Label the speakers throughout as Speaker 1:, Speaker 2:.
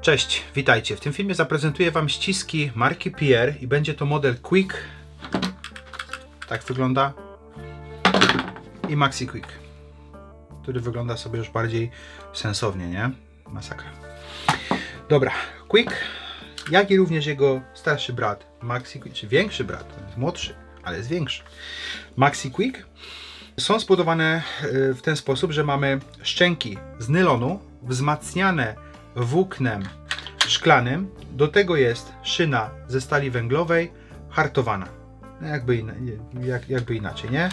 Speaker 1: Cześć, witajcie. W tym filmie zaprezentuję Wam ściski marki Pierre i będzie to model Quick. Tak wygląda. I Maxi Quick, który wygląda sobie już bardziej sensownie, nie? Masakra. Dobra, Quick, jak i również jego starszy brat Maxi Quick, czy większy brat, jest młodszy, ale jest większy. Maxi Quick są zbudowane y, w ten sposób, że mamy szczęki z nylonu wzmacniane włóknem szklanym. Do tego jest szyna ze stali węglowej hartowana. No jakby, jak, jakby inaczej, nie?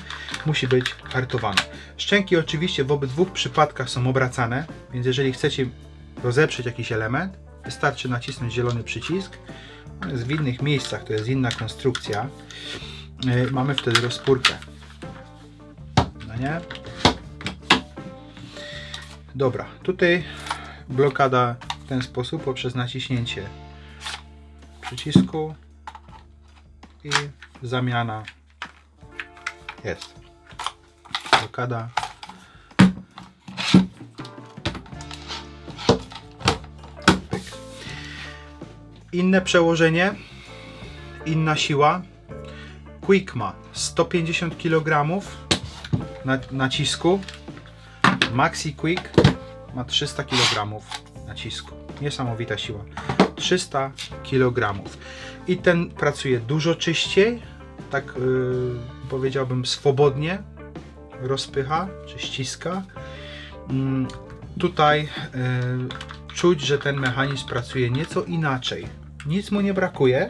Speaker 1: Musi być hartowana. Szczęki oczywiście w obydwu przypadkach są obracane, więc jeżeli chcecie rozeprzeć jakiś element, wystarczy nacisnąć zielony przycisk. Jest w innych miejscach, to jest inna konstrukcja. Yy, Mamy wtedy rozpórkę. No nie? Dobra, tutaj blokada w ten sposób poprzez naciśnięcie przycisku i zamiana jest. Blokada. Inne przełożenie, inna siła. Quick ma 150 kg na, nacisku. Maxi Quick ma 300 kg nacisku. Niesamowita siła. 300 kg. I ten pracuje dużo czyściej, tak yy, powiedziałbym swobodnie rozpycha czy ściska. Mm, tutaj yy, czuć, że ten mechanizm pracuje nieco inaczej. Nic mu nie brakuje,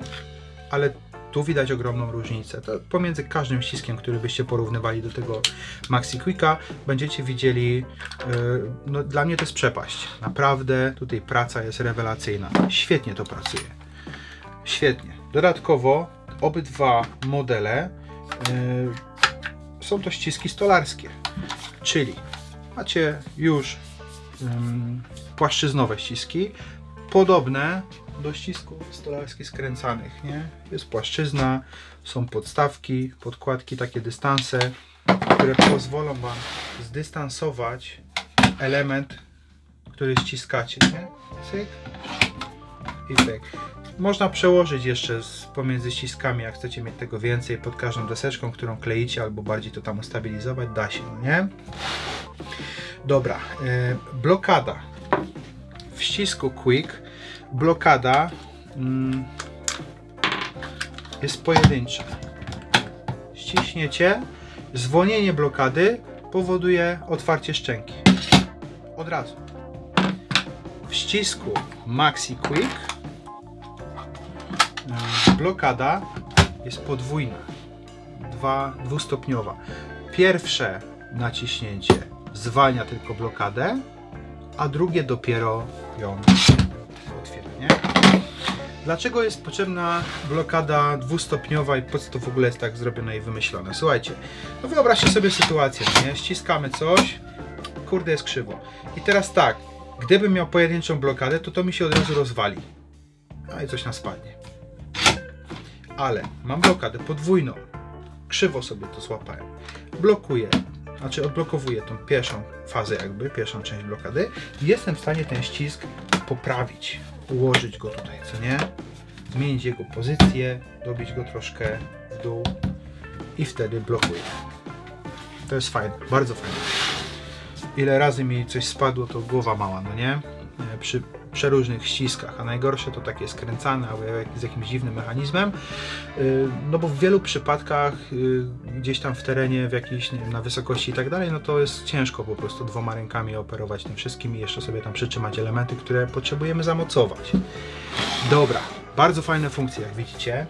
Speaker 1: ale tu widać ogromną różnicę. To pomiędzy każdym ściskiem, który byście porównywali do tego Maxi Quicka, będziecie widzieli, yy, no dla mnie to jest przepaść. Naprawdę tutaj praca jest rewelacyjna. Świetnie to pracuje. Świetnie. Dodatkowo obydwa modele yy, są to ściski stolarskie, czyli macie już płaszczyznowe ściski, podobne do ścisków stolarskich skręcanych, nie? Jest płaszczyzna, są podstawki, podkładki, takie dystanse, które pozwolą Wam zdystansować element, który ściskacie, nie? Cyk i pyk. Można przełożyć jeszcze z, pomiędzy ściskami, jak chcecie mieć tego więcej, pod każdą deseczką, którą kleicie, albo bardziej to tam ustabilizować, da się, no nie? Dobra, yy, blokada w ścisku Quick blokada mm, jest pojedyncza. Ściśniecie, zwolnienie blokady powoduje otwarcie szczęki. Od razu. W ścisku Maxi Quick mm, blokada jest podwójna, dwa, dwustopniowa. Pierwsze naciśnięcie zwalnia tylko blokadę, a drugie dopiero ją nie? Dlaczego jest potrzebna blokada dwustopniowa i po co to w ogóle jest tak zrobione i wymyślone? Słuchajcie, no wyobraźcie sobie sytuację, nie? Ściskamy coś, kurde jest krzywo. I teraz tak, gdybym miał pojedynczą blokadę, to to mi się od razu rozwali. No i coś nas spadnie. Ale mam blokadę podwójną. Krzywo sobie to złapałem. Blokuję, znaczy odblokowuję tą pierwszą fazę jakby, pierwszą część blokady i jestem w stanie ten ścisk poprawić, ułożyć go tutaj, co nie? Zmienić jego pozycję, dobić go troszkę w dół i wtedy blokuję. To jest fajne, bardzo fajne. Ile razy mi coś spadło, to głowa mała, no nie? E, Przy przeróżnych ściskach, a najgorsze to takie skręcane albo z jakimś dziwnym mechanizmem, Y, no bo w wielu przypadkach y, gdzieś tam w terenie, w jakiejś, nie wiem, na wysokości i tak dalej, no to jest ciężko po prostu dwoma rękami operować tym wszystkim i jeszcze sobie tam przytrzymać elementy, które potrzebujemy zamocować. Dobra, bardzo fajne funkcje, jak widzicie.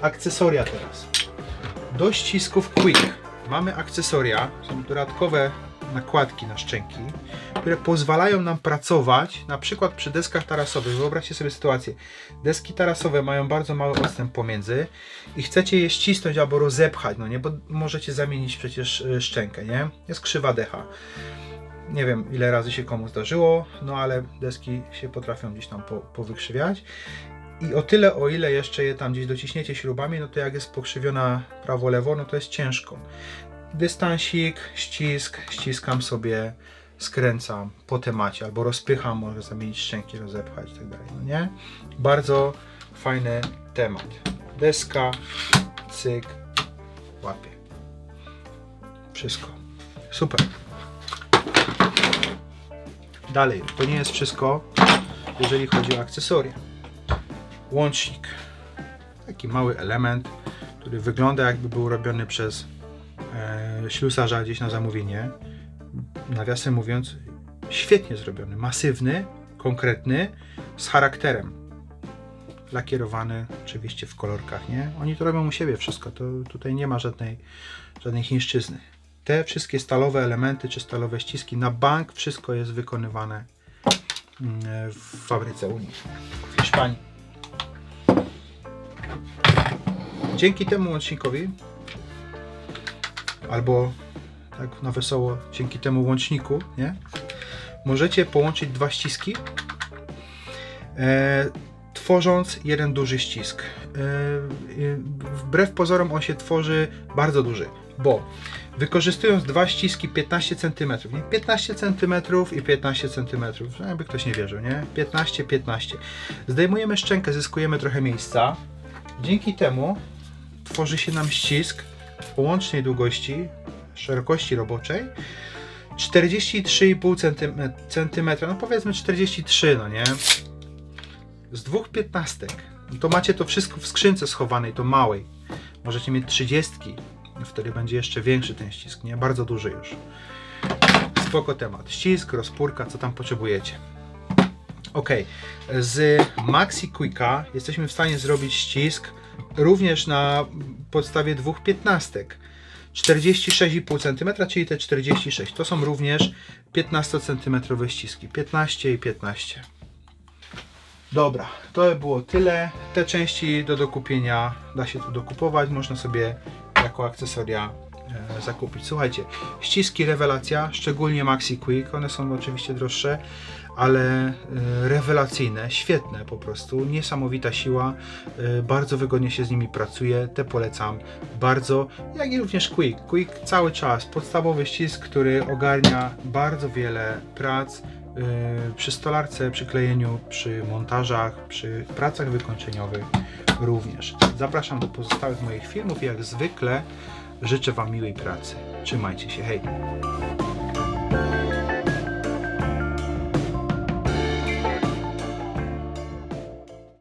Speaker 1: Akcesoria teraz. Do ścisków Quick mamy akcesoria, są dodatkowe nakładki na szczęki, które pozwalają nam pracować na przykład przy deskach tarasowych. Wyobraźcie sobie sytuację. Deski tarasowe mają bardzo mały odstęp pomiędzy i chcecie je ścisnąć albo rozepchać, no nie, bo możecie zamienić przecież y, szczękę, nie? Jest krzywa decha. Nie wiem ile razy się komu zdarzyło, no ale deski się potrafią gdzieś tam po, powykrzywiać. I o tyle, o ile jeszcze je tam gdzieś dociśniecie śrubami, no to jak jest pokrzywiona prawo-lewo, no to jest ciężko. Dystansik, ścisk, ściskam sobie skręcam po temacie, albo rozpycham, mogę zamienić szczęki, rozepchać i tak dalej, no nie? Bardzo fajny temat. Deska, cyk, łapie. Wszystko. Super. Dalej, to nie jest wszystko, jeżeli chodzi o akcesoria. Łącznik. Taki mały element, który wygląda jakby był robiony przez ślusarza gdzieś na zamówienie. Nawiasem mówiąc, świetnie zrobiony, masywny, konkretny, z charakterem. Lakierowany oczywiście w kolorkach, nie? Oni to robią u siebie wszystko, to tutaj nie ma żadnej, żadnej chińszczyzny. Te wszystkie stalowe elementy czy stalowe ściski na bank, wszystko jest wykonywane mm, w fabryce Unii w Hiszpanii. Dzięki temu łącznikowi, albo tak na wesoło, dzięki temu łączniku, nie? Możecie połączyć dwa ściski, e, tworząc jeden duży ścisk. E, e, wbrew pozorom on się tworzy bardzo duży, bo wykorzystując dwa ściski 15 cm, nie? 15 cm i 15 cm, jakby ktoś nie wierzył, nie? 15, 15. Zdejmujemy szczękę, zyskujemy trochę miejsca. Dzięki temu tworzy się nam ścisk o łącznej długości, szerokości roboczej 43,5 cm, no powiedzmy 43, no nie? Z dwóch piętnastek. No to macie to wszystko w skrzynce schowanej, to małej. Możecie mieć 30, wtedy będzie jeszcze większy ten ścisk, nie? Bardzo duży już. Spoko temat. Ścisk, rozpórka, co tam potrzebujecie. Ok, z Maxi Quicka jesteśmy w stanie zrobić ścisk również na podstawie dwóch piętnastek. 46,5 cm, czyli te 46. To są również 15 cm ściski. 15 i 15. Dobra, to było tyle. Te części do dokupienia da się tu dokupować. Można sobie jako akcesoria zakupić. Słuchajcie, ściski rewelacja, szczególnie Maxi Quick. One są oczywiście droższe, ale e, rewelacyjne, świetne po prostu, niesamowita siła, e, bardzo wygodnie się z nimi pracuje, te polecam bardzo, jak i również Quick. Quick cały czas, podstawowy ścisk, który ogarnia bardzo wiele prac, e, przy stolarce, przy klejeniu, przy montażach, przy pracach wykończeniowych również. Zapraszam do pozostałych moich filmów jak zwykle życzę Wam miłej pracy. Trzymajcie się, hej!